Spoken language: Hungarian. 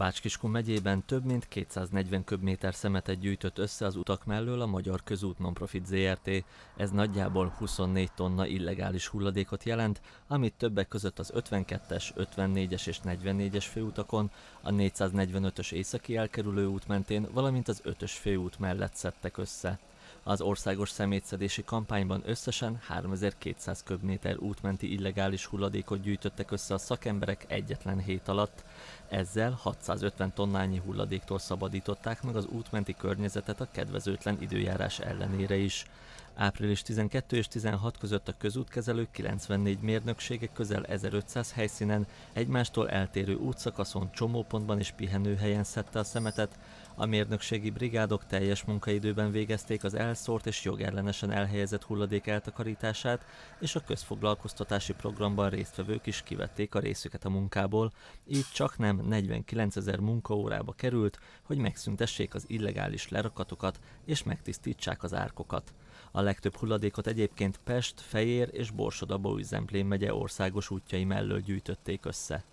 Bácskiskun megyében több mint 240 köbméter szemetet gyűjtött össze az utak mellől a Magyar Közút Nonprofit ZRT. Ez nagyjából 24 tonna illegális hulladékot jelent, amit többek között az 52-es, 54-es és 44-es főutakon, a 445-ös északi elkerülő út mentén, valamint az 5-ös főút mellett szedtek össze. Az országos szemétszedési kampányban összesen 3200 köbméter útmenti illegális hulladékot gyűjtöttek össze a szakemberek egyetlen hét alatt. Ezzel 650 tonnányi hulladéktól szabadították meg az útmenti környezetet a kedvezőtlen időjárás ellenére is. Április 12 és 16 között a közútkezelők 94 mérnöksége közel 1500 helyszínen egymástól eltérő útszakaszon, csomópontban és pihenőhelyen szedte a szemetet. A mérnökségi brigádok teljes munkaidőben végezték az elszórt és jogellenesen elhelyezett hulladék eltakarítását, és a közfoglalkoztatási programban résztvevők is kivették a részüket a munkából, így csak nem 49 ezer munkaórába került, hogy megszüntessék az illegális lerakatokat és megtisztítsák az árkokat. A legtöbb hulladékot egyébként Pest, Fejér és Borsod-Abaúj-Zemplén megye országos útjai mellől gyűjtötték össze.